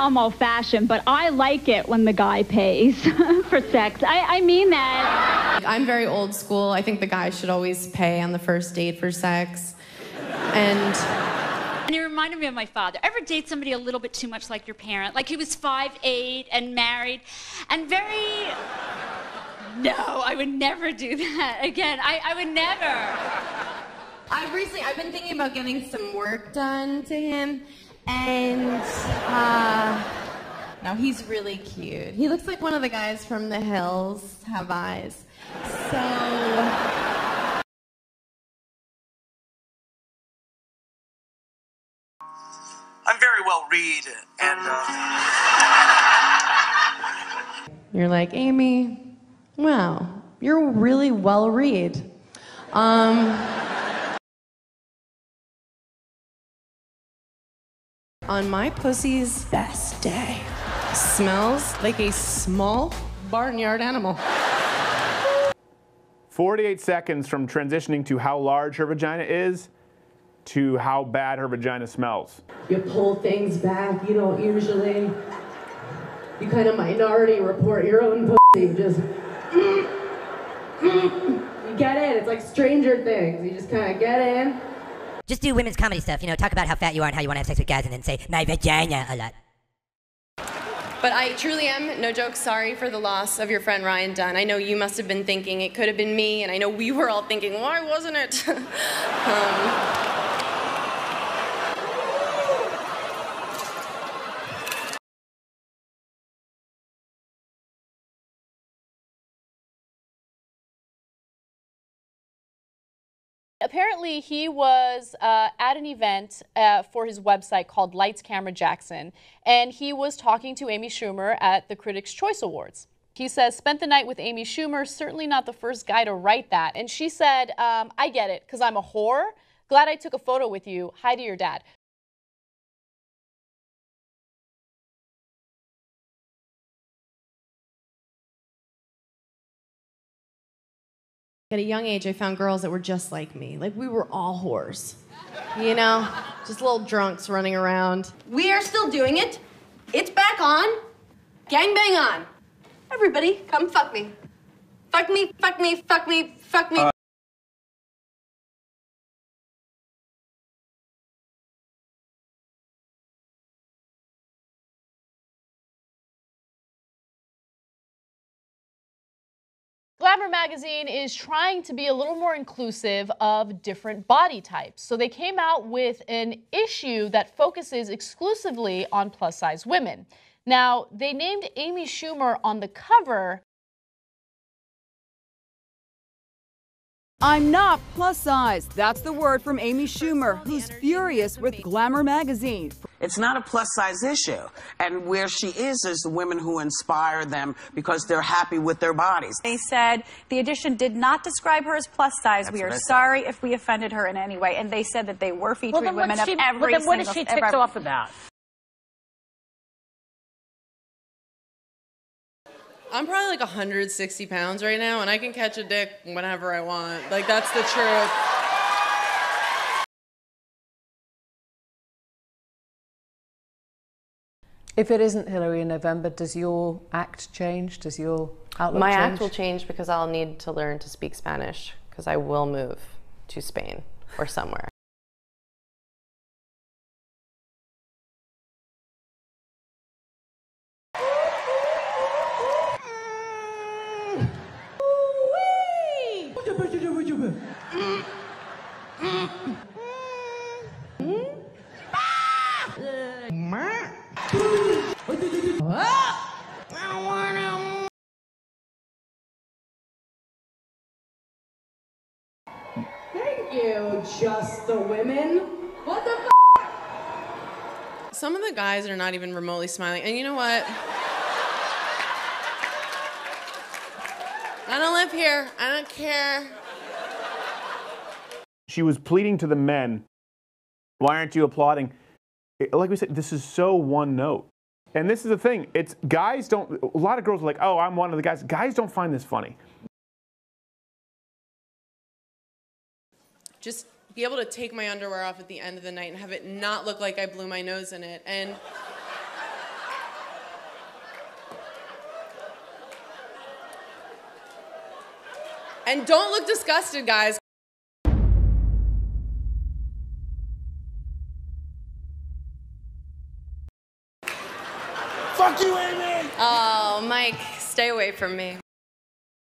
I'm old fashioned, but I like it when the guy pays for sex. I, I mean that. I'm very old school. I think the guy should always pay on the first date for sex. And And it reminded me of my father. Ever date somebody a little bit too much like your parent? Like he was five eight and married and very. No, I would never do that again. I, I would never. I've recently I've been thinking about getting some work done to him, and uh, now he's really cute. He looks like one of the guys from The Hills Have Eyes. So I'm very well read, and uh, you're like Amy. Wow, you're really well read. Um, on my pussy's best day, smells like a small barnyard animal. 48 seconds from transitioning to how large her vagina is to how bad her vagina smells. You pull things back. You don't usually. You kind of minority report your own pussy. Just. You get in. It's like Stranger Things. You just kind of get in. Just do women's comedy stuff, you know, talk about how fat you are and how you want to have sex with guys and then say, my vagina a lot. But I truly am, no joke, sorry for the loss of your friend Ryan Dunn. I know you must have been thinking it could have been me, and I know we were all thinking, why wasn't it? um, Apparently, he was uh, at an event uh, for his website called Lights Camera Jackson, and he was talking to Amy Schumer at the Critics' Choice Awards. He says, spent the night with Amy Schumer, certainly not the first guy to write that. And she said, um, I get it, because I'm a whore. Glad I took a photo with you. Hi to your dad. At a young age, I found girls that were just like me. Like, we were all whores. You know? Just little drunks running around. We are still doing it. It's back on. Gangbang on. Everybody, come fuck me. Fuck me, fuck me, fuck me, fuck me. Glamour magazine is trying to be a little more inclusive of different body types. So they came out with an issue that focuses exclusively on plus size women. Now, they named Amy Schumer on the cover. I'm not plus size. That's the word from Amy Schumer, who's furious with Glamour magazine. it's not a plus size issue. And where she is is the women who inspire them because they're happy with their bodies. They said the edition did not describe her as plus size. That's we are sorry if we offended her in any way. And they said that they were featuring then women what's of she- every well, then what is single- she ticked every- off about? I'm probably like 160 pounds right now, and I can catch a dick whenever I want. Like, that's the truth. If it isn't Hillary in November, does your act change? Does your outlook My change? act will change because I'll need to learn to speak Spanish because I will move to Spain or somewhere. Thank you, just the women. What the f- Some of the guys are not even remotely smiling. And you know what? I don't live here. I don't care. She was pleading to the men, why aren't you applauding? Like we said, this is so one note. And this is the thing. It's guys don't, a lot of girls are like, oh, I'm one of the guys. Guys don't find this funny. Just be able to take my underwear off at the end of the night and have it not look like I blew my nose in it. And. And don't look disgusted, guys, Fuck you, Amy! Oh, Mike, stay away from me.